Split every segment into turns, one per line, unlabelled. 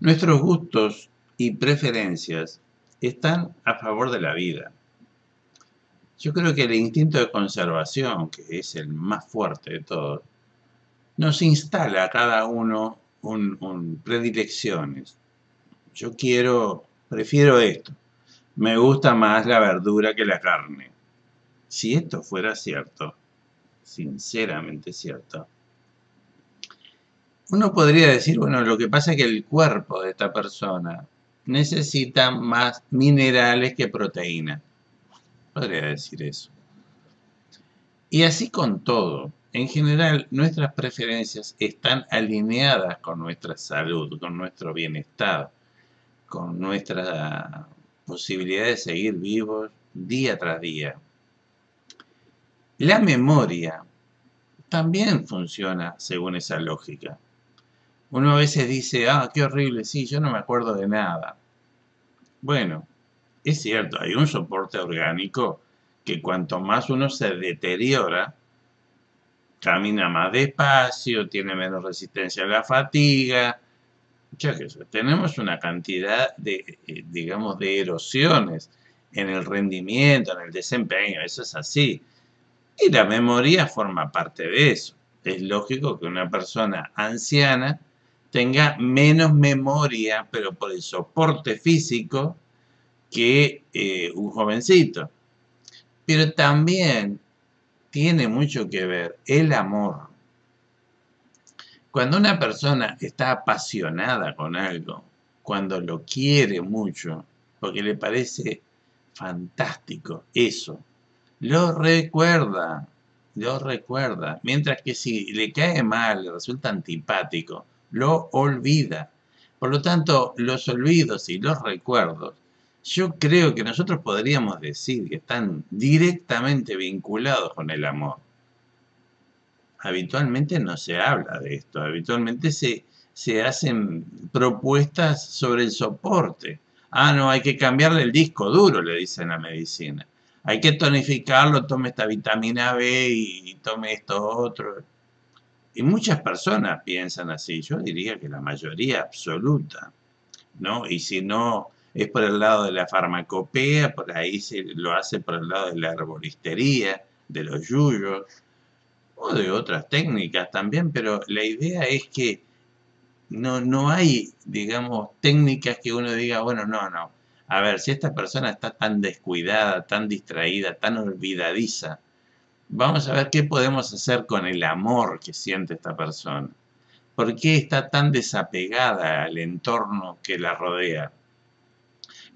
Nuestros gustos y preferencias están a favor de la vida. Yo creo que el instinto de conservación, que es el más fuerte de todos, nos instala a cada uno un, predilecciones. Yo quiero, prefiero esto. Me gusta más la verdura que la carne. Si esto fuera cierto, sinceramente cierto, uno podría decir, bueno, lo que pasa es que el cuerpo de esta persona necesita más minerales que proteína. Podría decir eso. Y así con todo. En general, nuestras preferencias están alineadas con nuestra salud, con nuestro bienestar, con nuestra posibilidad de seguir vivos día tras día. La memoria también funciona según esa lógica. Uno a veces dice, ah, qué horrible, sí, yo no me acuerdo de nada. Bueno, es cierto, hay un soporte orgánico que cuanto más uno se deteriora, camina más despacio, tiene menos resistencia a la fatiga. Tenemos una cantidad de, eh, digamos, de erosiones en el rendimiento, en el desempeño, eso es así. Y la memoria forma parte de eso. Es lógico que una persona anciana tenga menos memoria, pero por el soporte físico, que eh, un jovencito. Pero también tiene mucho que ver el amor. Cuando una persona está apasionada con algo, cuando lo quiere mucho, porque le parece fantástico eso, lo recuerda, lo recuerda. Mientras que si le cae mal, le resulta antipático, lo olvida. Por lo tanto, los olvidos y los recuerdos, yo creo que nosotros podríamos decir que están directamente vinculados con el amor. Habitualmente no se habla de esto, habitualmente se, se hacen propuestas sobre el soporte. Ah, no, hay que cambiarle el disco duro, le dicen la medicina. Hay que tonificarlo, tome esta vitamina B y tome esto otro. Y muchas personas piensan así, yo diría que la mayoría absoluta, ¿no? Y si no es por el lado de la farmacopea, por ahí se lo hace por el lado de la herboristería, de los yuyos, o de otras técnicas también, pero la idea es que no, no hay, digamos, técnicas que uno diga, bueno, no, no. A ver, si esta persona está tan descuidada, tan distraída, tan olvidadiza, Vamos a ver qué podemos hacer con el amor que siente esta persona. ¿Por qué está tan desapegada al entorno que la rodea?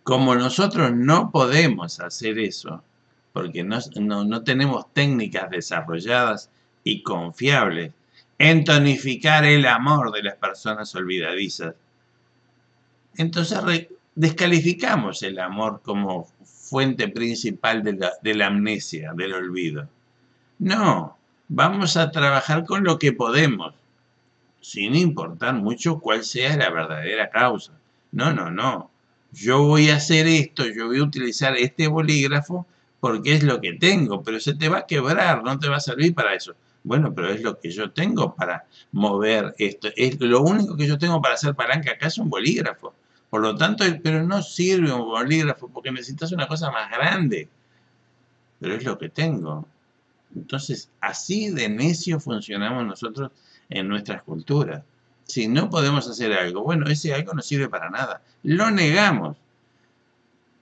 Como nosotros no podemos hacer eso, porque no, tenemos técnicas desarrolladas y confiables en tonificar el amor de las personas olvidadizas, entonces descalificamos el amor como fuente principal de la, de la amnesia, del olvido. No, vamos a trabajar con lo que podemos, sin importar mucho cuál sea la verdadera causa. No, no, no. Yo voy a hacer esto, yo voy a utilizar este bolígrafo porque es lo que tengo, pero se te va a quebrar, no te va a servir para eso. Bueno, pero es lo que yo tengo para mover esto. Es lo único que yo tengo para hacer palanca acá es un bolígrafo. Por lo tanto, pero no sirve un bolígrafo porque necesitas una cosa más grande. Pero es lo que tengo. Entonces, así de necio funcionamos nosotros en nuestras culturas. Si no podemos hacer algo, bueno, ese algo no sirve para nada. Lo negamos.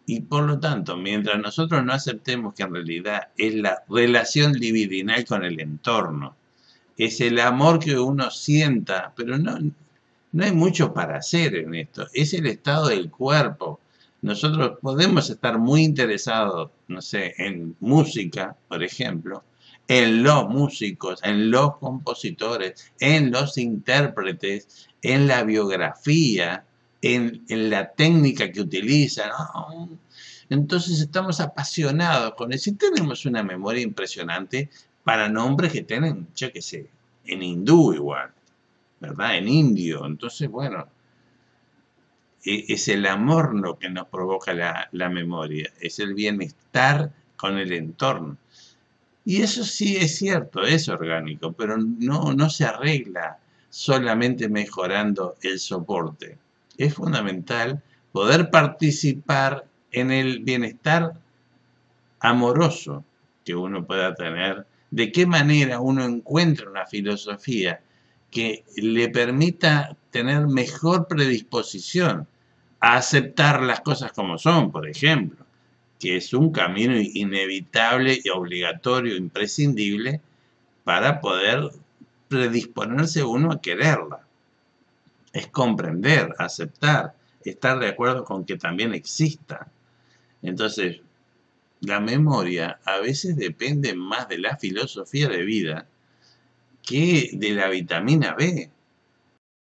Y por lo tanto, mientras nosotros no aceptemos que en realidad es la relación libidinal con el entorno, es el amor que uno sienta, pero no, no hay mucho para hacer en esto, es el estado del cuerpo. Nosotros podemos estar muy interesados, no sé, en música, por ejemplo, en los músicos, en los compositores, en los intérpretes, en la biografía, en, la técnica que utilizan. Entonces estamos apasionados con eso y tenemos una memoria impresionante para nombres que tienen, yo qué sé, en hindú igual, ¿verdad? En indio. Entonces, bueno, e, es el amor lo que nos provoca la, la memoria, es el bienestar con el entorno. Y eso sí es cierto, es orgánico, pero no, no se arregla solamente mejorando el soporte. es fundamental poder participar en el bienestar amoroso que uno pueda tener, de qué manera uno encuentra una filosofía que le permita tener mejor predisposición a aceptar las cosas como son, por ejemplo, que es un camino inevitable y obligatorio, imprescindible, para poder predisponerse uno a quererla. Es comprender, aceptar, estar de acuerdo con que también exista. Entonces, la memoria a veces depende más de la filosofía de vida que de la vitamina B.